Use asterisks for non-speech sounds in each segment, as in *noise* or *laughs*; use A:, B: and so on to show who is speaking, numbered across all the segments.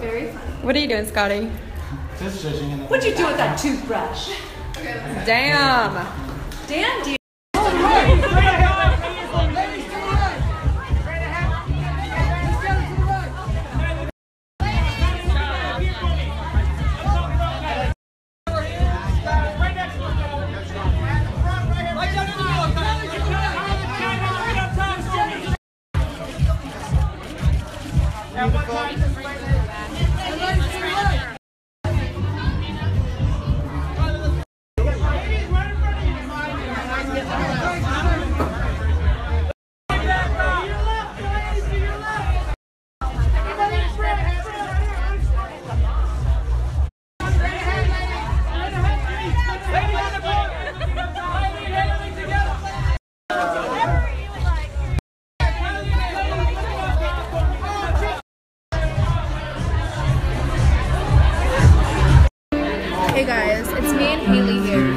A: Very funny.
B: What are you doing, Scotty?
C: Just judging in the
A: What'd you do with that toothbrush?
B: Damn.
A: Dan, do you?
D: Hey guys, it's me and Hailey here. And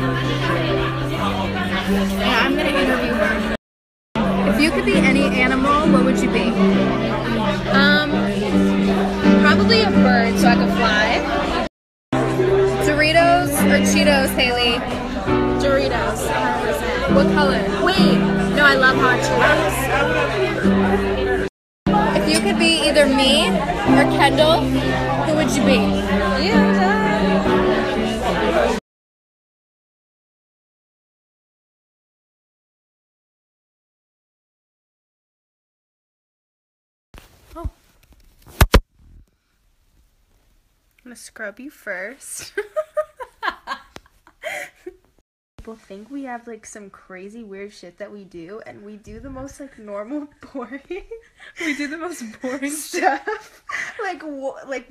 D: I'm gonna interview her. If you could be any animal, what would you be?
B: Um, probably a bird so I could fly.
D: Doritos or Cheetos, Hailey?
B: Doritos.
D: What color?
B: Wait, no, I love hot Cheetos.
D: If you could be either me or Kendall, who would you be?
B: Yeah.
D: I'm gonna scrub you first. *laughs* People think we have like some crazy weird shit that we do, and we do the most like normal, *laughs* boring. we do the most boring stuff. like wo- like